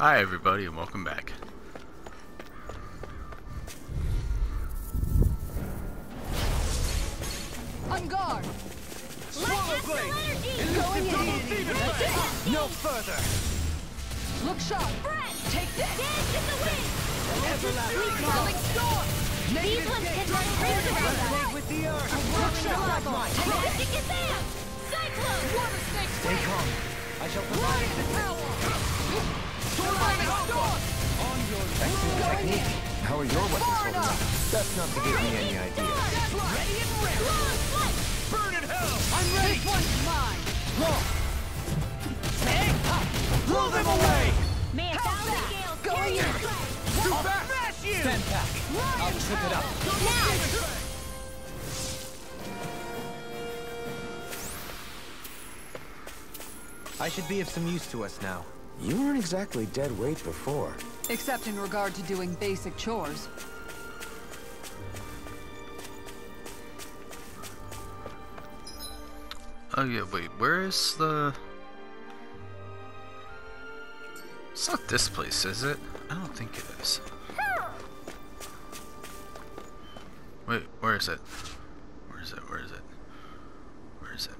Hi everybody and welcome back. On guard! Swallow blade! Going in! No further! Look sharp! Take this! Dance in the wind! Everlasting Falling storm! These ones can run rings around us! With the earth! Look sharp! Magic is there! Cyclone! Water snake Stay calm. I shall provide the power! On your Excellent technique. How are your weapons holding up? That's not to give me any idea. Ready and ready! Burn in hell! I'm ready! This one's mine! Roll! Take! Blow them away! Man! Going in! Too fast! Smash you! Stand back. I'll trip it up. Now! I should be of some use to us now. You weren't exactly dead weight before. Except in regard to doing basic chores. Oh yeah, wait, where is the... It's not this place, is it? I don't think it is. Wait, where is it? Where is it? Where is it? Where is it?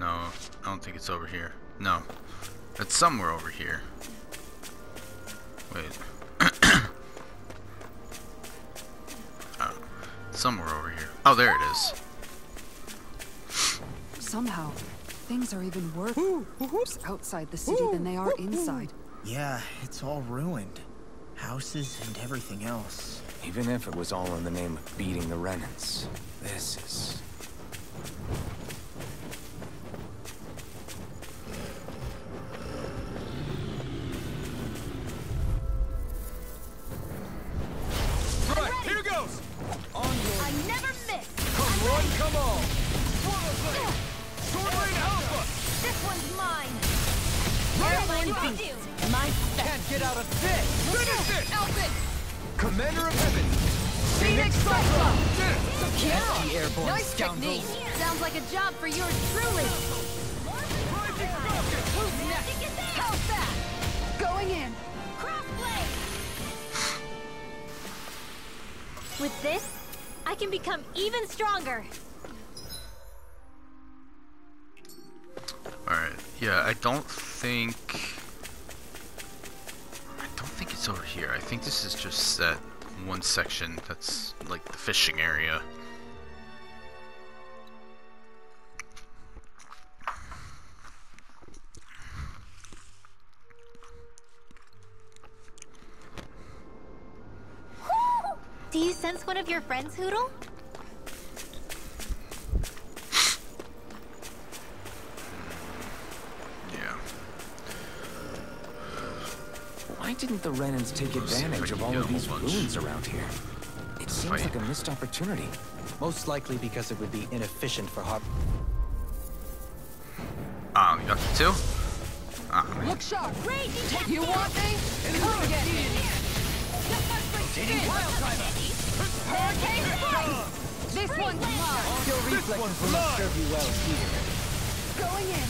No, I don't think it's over here. No. It's somewhere over here. Wait. oh, somewhere over here. Oh, there it is. Somehow, things are even worse outside the city than they are inside. Yeah, it's all ruined. Houses and everything else. Even if it was all in the name of beating the Renans. This is... My Can't get out of this! Finish it! Outfit! Commander of Heaven! Phoenix Cyclone! Catchy airborne Nice scoundrels! technique! Sounds like a job for yours truly! Rising Falcon! Who's next? How's that? Going in! Crossblade! With this, I can become even stronger! Alright, yeah, I don't think... I don't think it's over here. I think this is just that one section that's like the fishing area. Do you sense one of your friends, Hootle? Didn't the Renans take Let's see if I advantage of all of these bunch. ruins around here? It seems like a missed opportunity. Most likely because it would be inefficient for Har- Ah, you got the two? Ah, man. Look sharp! You want me? Come get me! Hurricane strike! This one's mine! Your reflexes will not serve you well here. Going in!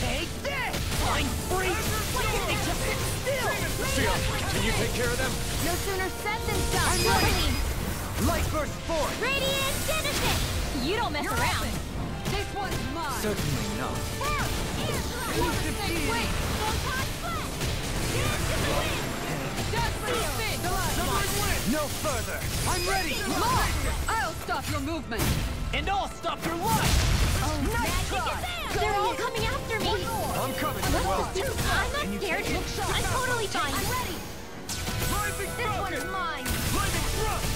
Take this! I'm free! Still! Can you take care of them? No sooner said than done! Lightning! Light burst forth! Radiant Genesis! You don't mess around! This one's mine! Certainly not. Water snake wait! Dazzling spin! No further! I'm ready! Mine! I'll stop your movement! And I'll stop your life! Oh no, they're all coming after me! I'm coming! Well, I'm not scared. I'm totally fine. I'm ready. Rising This Falcon! one's mine. Lightning thrust!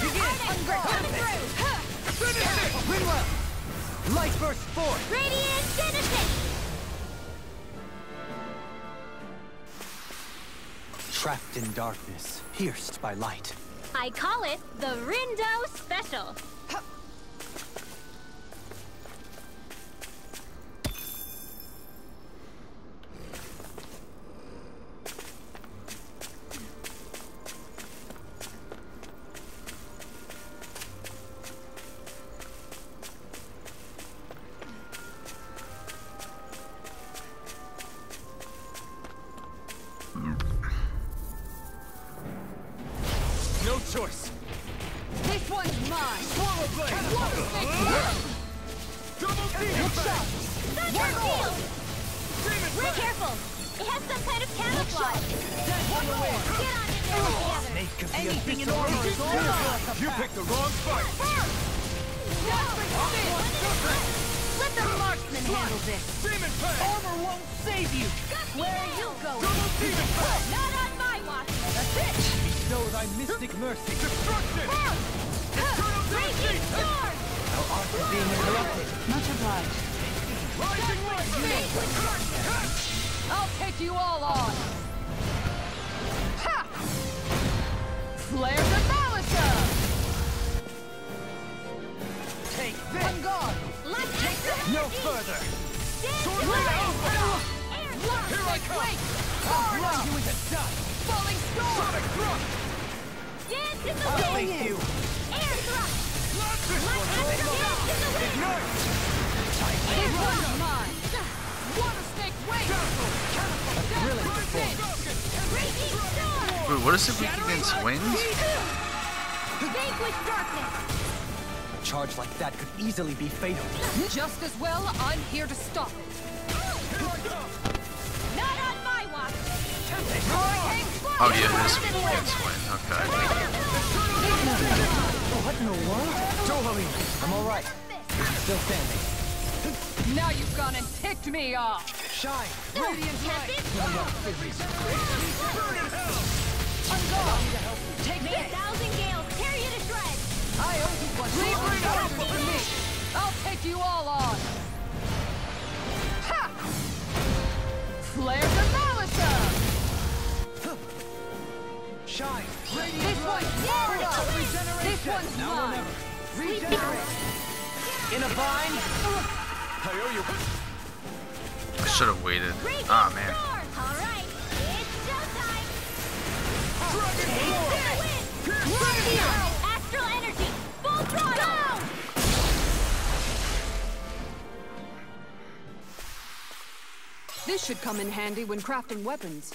Begin! Coming through. Finish it! Rinwell! Light burst forth! Radiant Genesis! trapped in darkness, pierced by light. I call it the Rindo Special. Double demon fang. Thunder shield! Be careful! It has some kind of camouflage! One more. Get on in there together! Snake of the Anything in abyss. armor is all yours. You picked the wrong fight. Let the marksman handle this! Demon fang. Armor won't save you. Where are you going? Double demon fang. Not on my watch! That's it. Bestow thy mystic mercy. Destruction. Eternal Raging Dynasty. storm! Our art is being interrupted. Much obliged. Rising lightning. I'll take you all on. Ha! Flare the Malisa! Take this. guard! Like extra No energy! further. Stand Sword your blade ground! Here I come. Wait! I'll Hard you into dust. Falling storm! Sonic thrust. Dance in the I'll wind! you. Wait! Thrilling That's performance. Raging storm! Wait, what is it weak against wind? Vanquish darkness! A charge like that could easily be fatal. Just as well, I'm here to stop it. Not on my watch! Oh yeah, it is weak against wind. Okay. What in the world? Don't worry. I'm all right. Still standing. Now you've gone and ticked me off! Shine. Radiant light! Burn in hell. On guard! Take a this! thousand gales tear you to shreds! I owe you one. Leave it up. for me! I'll take you all on! Ha! Flare the Malisa! Shine. This one's yours! This one's mine! Regenerate! In a bind. I owe you. I should have waited. Raging Ah man. Alright, it's showtime! Dragon Sword. Astral energy! Full throttle! This should come in handy when crafting weapons.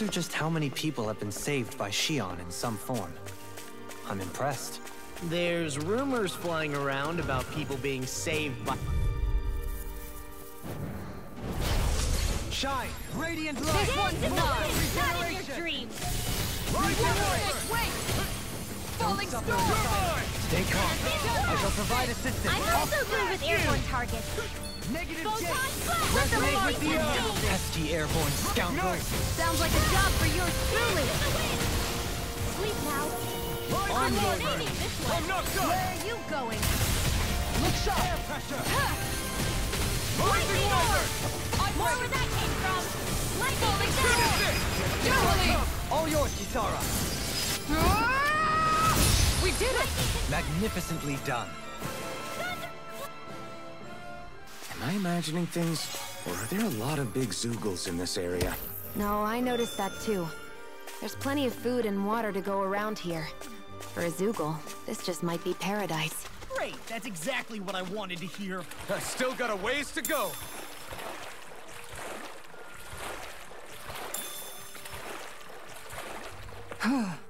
Wonder just how many people have been saved by Shionne in some form. I'm impressed. There's rumors flying around about people being saved by. Shine. Radiant This Dance one's in the mine! wind! Not in your dreams! Wait, wait! Falling storm! Stay calm. I shall provide assistance. I'm also good with airborne targets! Negative Photon blast! Let the marksman handle this! Pesky airborne scoundrels. Sounds like a job for yours truly! Sleep now! I'm Rising naming lightning. this I'm one! knocked up. Where are you going? Look sharp! Air pressure. Lightning Rising orb! lightning. Where that came from! Lightning storm! Jubilee! All yours, Kisara. Ah! We did it! Magnificently done. Am I imagining things? Or are there a lot of big zeugles in this area? No, I noticed that too. There's plenty of food and water to go around here. For a zeugle, this just might be paradise. Great, that's exactly what I wanted to hear. I still got a ways to go.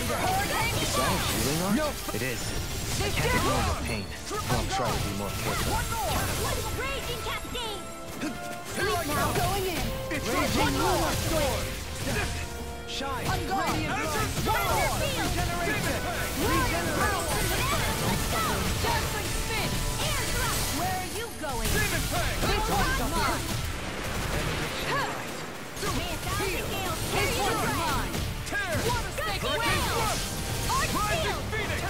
Is that a healing art? No. It is. I can't ignore the pain. I'll try to be more careful. Raging Cascade! I Now go! going in! It's Raging Lunar Sword! Shine. Radiant Storm! Demon Fang! Dazzling Spin! Air Thrust! Where are you going? Demon Fang! Mine! Man, thousand gales, carry it around! Tear! Water Snake Hurricane Thrust! Rising Phoenix!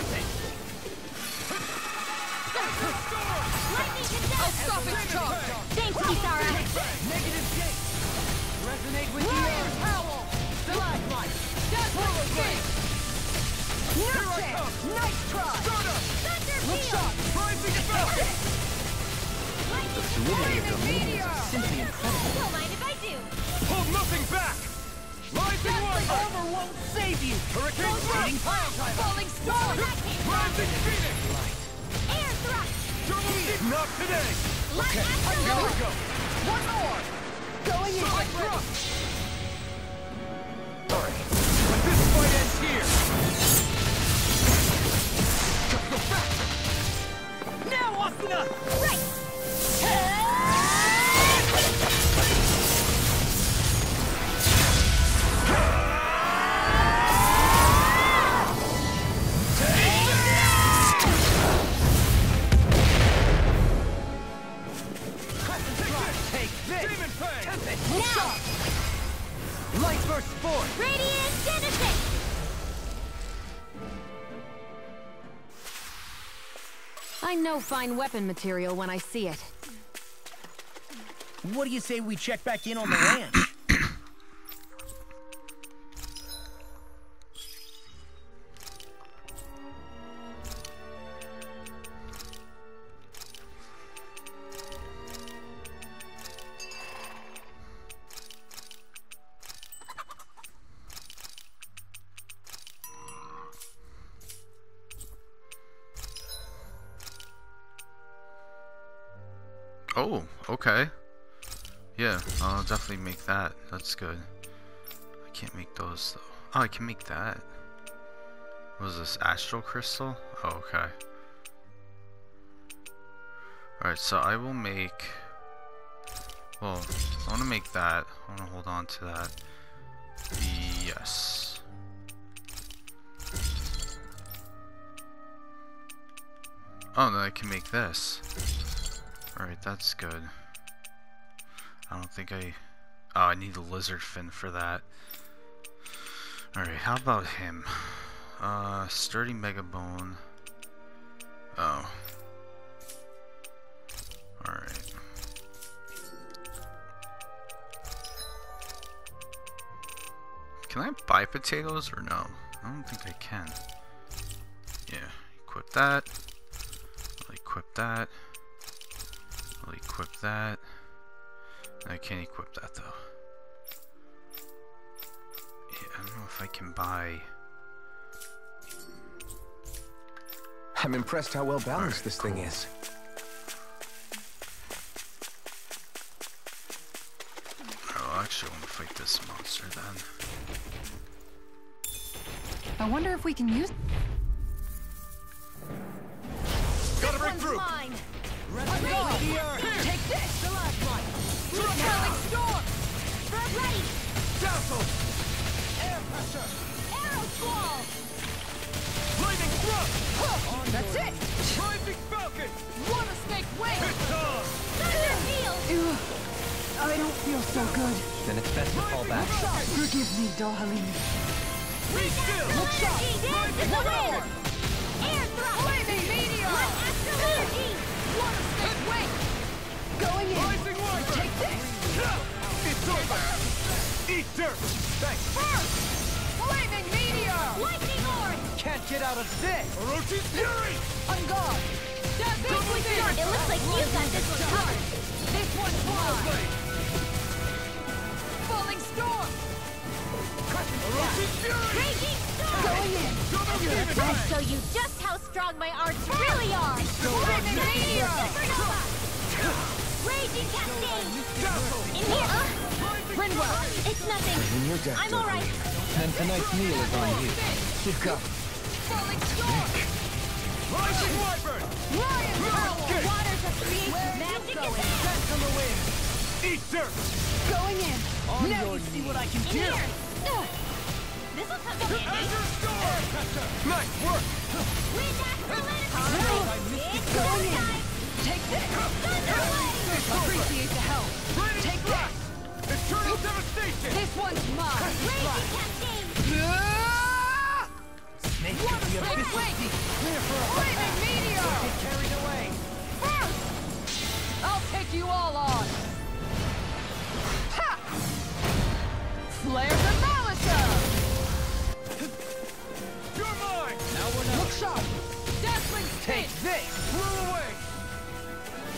I'll stop its charge. Thanks, Kisara! Negative gate. Resonate with Warrior's the Howl! Stalagmite. Dazzling Spin! Here Nice try! Stardust! Look Field! Rising Falcon! The fluidity of your movements is simply incredible. Don't mind if I do! Hold nothing back! Rising! Armor won't save you. Hurricane Thrust! Falling Star! Rising Phoenix! Light. Air Thrust! Double Deep! Not today! Light Here we go! One more! Going in! Side thrust! Alright, but this fight ends here! Just go faster! Now, Asuna. Right! Take Fine weapon material when I see it. What do you say we check back in on the ranch? Oh, okay. Yeah, I'll definitely make that. That's good. I can't make those though. Oh, I can make that. What is this? Astral Crystal? Oh, okay. Alright, so I will make... Well, I want to make that. I want to hold on to that. Yes. Oh, then I can make this. Alright, that's good. I don't think I... Oh, I need a lizard fin for that. Alright, how about him? Uh, sturdy mega bone. Oh. Alright. Can I buy potatoes or no? I don't think I can. Yeah, equip that. I'll equip that. I'll equip that. I can't equip that though. Yeah, I don't know if I can buy. I'm impressed how well balanced this thing is. I actually want to fight this monster then. I wonder if we can use... Gotta break through! mine! Take this. Stalagmite. Repelling storm! Ready! Dazzle! Air pressure. Arrow Squall! Lightning thrust! That's it! Rising Falcon! Water snake wing! It's on! Thunder Field! Ew. I don't feel so good. Then it's best to fall back. Forgive me, darling. Be still! Energy dance in the wind! Air Thrust! Flaming meteor! Light Astral Energy! Water snake Eat dirt! Thanks! Burst! Flaming meteor! Lightning Orb! Can't get out of this. Orochi's Fury! On guard! It looks like you got this one covered. This one's mine! Falling storm! Rushing fury! Raging storm! Going in! Demon I'll ray! show you just how strong my arts really are! Flaming meteor! Supernova! Raging cascade! In here! Rinwell, it's nothing. I'm alright. Then tonight's meal is on you. Keep up. Falling storm! Rising wyvern! Lion power! Waters of creation magic is there! Back from the wind! Eat dirt! Going in. On now you see what I can In here! Ugh. This'll come in handy. Azure storm! Nice work! Wind astral energy! It's go time! Take this. Thunder wave! Appreciate the help. Take strike! Eternal devastation! This one's mine. Raging cascade! Snake could be a Wait, bit clear for a Flaming meteor. get carried away. First, I'll take you all on. Ha! Flares of Malisa. You're mine! Now we're not. Look sharp. Dazzling spin. Take this. Flew away!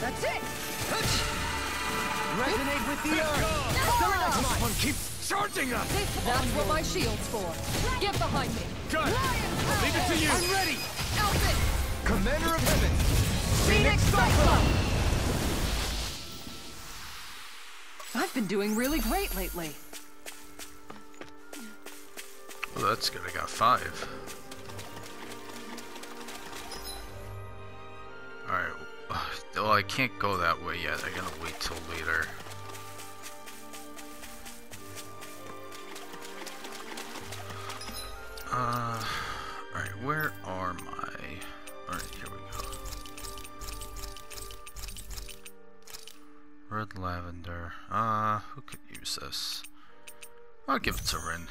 That's it. Resonate with the earth. Gone! This one keeps charging us. That's what my shield's for. Get behind me. Got it! I'll leave it to you! I'm ready. Elfin. Commander of Heaven. Phoenix Cyclone. I've been doing really great lately. Well, that's good. I got five. Well, I can't go that way yet. I gotta wait till later. Uh, alright, where are my... Alright, here we go. Red lavender. Uh, who could use this? I'll give it to Rin.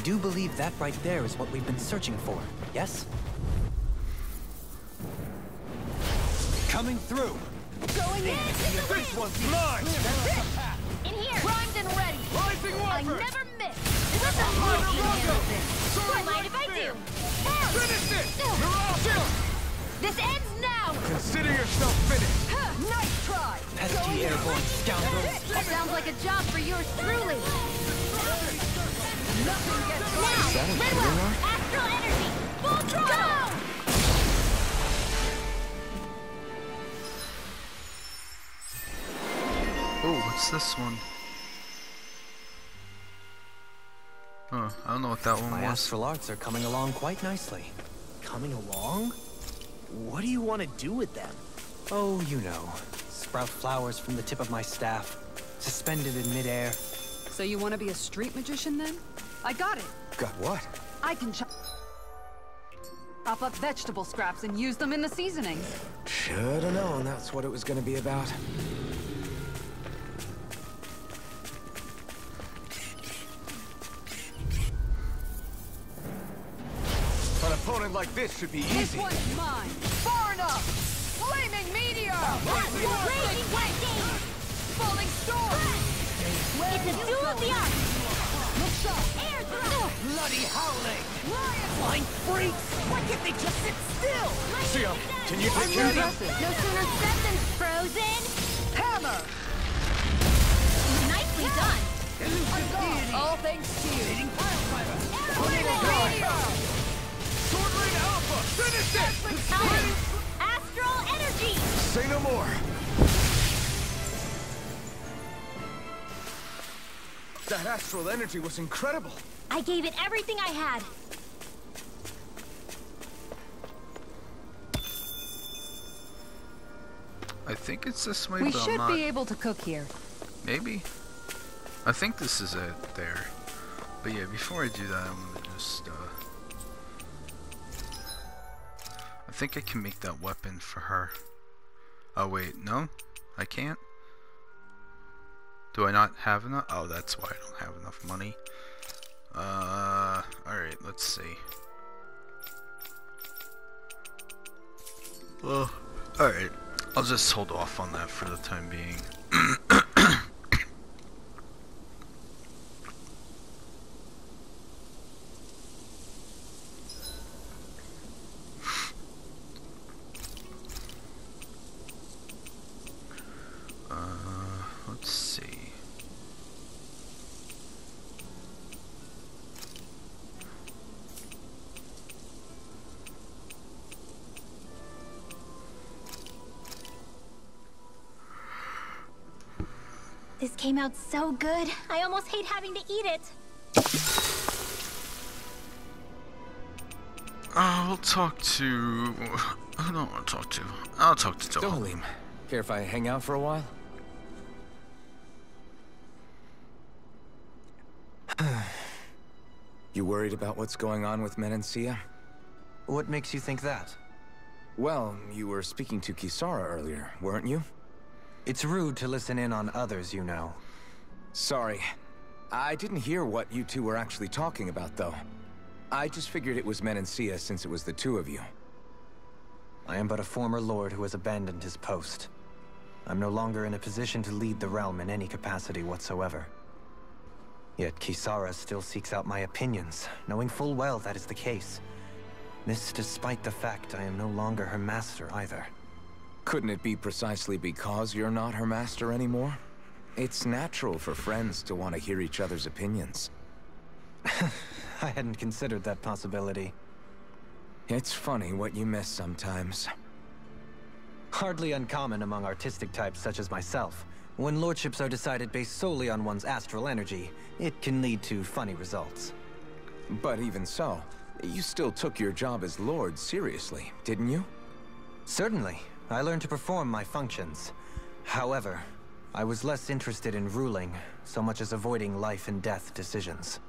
Do believe that right there is what we've been searching for, yes? Coming through. Going in. This one's mine! In here! Primed and ready. Rising I never miss! This is a hard Sword Mind if I spear! do? Finish it! Mirage! This ends now! Consider yourself finished! Nice try. Pesky airborne scoundrels. That sounds like a job for yours truly! Nothing gets Now, that a Rinwell, Lunar? astral energy! Full throttle! Oh, what's this one? Huh, I don't know what that one My was. astral arts are coming along quite nicely. Coming along? What do you want to do with them? Oh, you know. Sprout flowers from the tip of my staff, suspended in midair. So you want to be a street magician then? I got it. Got what? I can chop chop up vegetable scraps and use them in the seasonings. Should've known that's what it was gonna be about. An opponent like this should be easy. This one's mine. Far enough. Flaming meteor. Rising Raging cascade! Falling storm. It's a duel of the arts! Look sharp. Air! Bloody howling! Lion. Flying freaks! Why can't they just sit still? Sia, can you take care of them? No sooner said than frozen! Hammer. Nicely done! All thanks to you. Flaming! Sword Rain Alpha! Finish it! Astral energy! Say no more! That astral energy was incredible. I gave it everything I had. I think it's this way, We but I'm should not. be able to cook here. Maybe. I think this is it there. But yeah, before I do that, I'm gonna just, uh... I think I can make that weapon for her. Oh wait, no? I can't? Do I not have enough? Oh, that's why I don't have enough money. Uh, alright, let's see. Well, alright. I'll just hold off on that for the time being. came out so good. I almost hate having to eat it. I'll talk to. Who don't want to talk to? I'll talk to Dohalim. Dohalim, care if I hang out for a while? you worried about what's going on with Menancia? What makes you think that? Well, you were speaking to Kisara earlier, weren't you? It's rude to listen in on others, you know. Sorry. I didn't hear what you two were actually talking about, though. I just figured it was Menancia since it was the two of you. I am but a former lord who has abandoned his post. I'm no longer in a position to lead the realm in any capacity whatsoever. Yet Kisara still seeks out my opinions, knowing full well that is the case. This despite the fact I am no longer her master either. Couldn't it be precisely because you're not her master anymore? It's natural for friends to want to hear each other's opinions. I hadn't considered that possibility. It's funny what you miss sometimes. Hardly uncommon among artistic types such as myself. When lordships are decided based solely on one's astral energy, it can lead to funny results. But even so, you still took your job as lord seriously, didn't you? Certainly. I learned to perform my functions. However, I was less interested in ruling, so much as avoiding life and death decisions.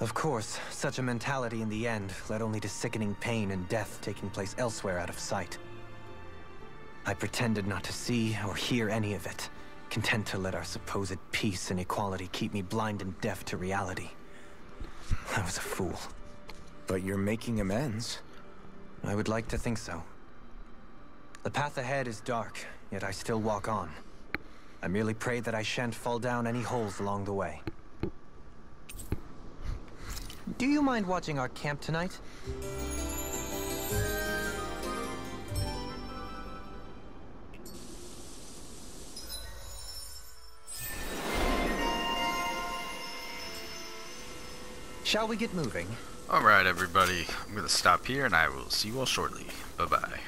Of course, such a mentality in the end led only to sickening pain and death taking place elsewhere out of sight. I pretended not to see or hear any of it, content to let our supposed peace and equality keep me blind and deaf to reality. I was a fool. But you're making amends. I would like to think so. The path ahead is dark, yet I still walk on. I merely pray that I shan't fall down any holes along the way. Do you mind watching our camp tonight? Shall we get moving? Alright, everybody. I'm going to stop here and I will see you all shortly. Bye bye.